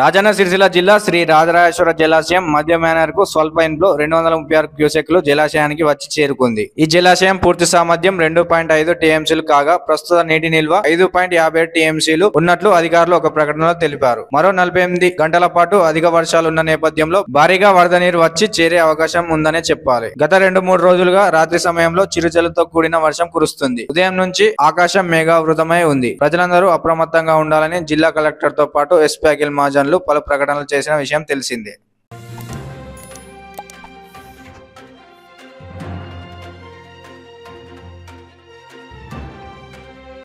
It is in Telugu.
రాజన్న సిరిసిల్ల జిల్లా శ్రీ రాజరాజేశ్వర జలాశయం మధ్య మేనర్కు స్వల్ప ఇన్ఫ్లో రెండు వందల ముప్పై ఆరు క్యూసెక్లు జలాశయానికి వచ్చి చేరుకుంది. ఈ జలాశయం పూర్తి సామర్థ్యం రెండు పాయింట్ ఐదు టీఎంసీలు కాగా ప్రస్తుత నీటి నిల్వ ఐదు పాయింట్ యాభై ఏడు టీఎంసీలు ఉన్నట్లు అధికారులు ఒక ప్రకటనలో తెలిపారు. మరో నలభై ఎనిమిది గంటల పాటు అధిక వర్షాలు ఉన్న నేపథ్యంలో భారీగా వరద నీరు వచ్చి చేరే అవకాశం ఉందనే చెప్పాలి. గత రెండు మూడు రోజులుగా రాత్రి సమయంలో చిరుచలతో కూడిన వర్షం కురుస్తుంది. ఉదయం నుంచి ఆకాశం మేఘావృతమై ఉంది. ప్రజలందరూ అప్రమత్తంగా ఉండాలని జిల్లా కలెక్టర్తో పాటు ఎస్పీ అఖిల్ మహాజన్లు పలు ప్రకటనలు చేసిన విషయం తెలిసిందే.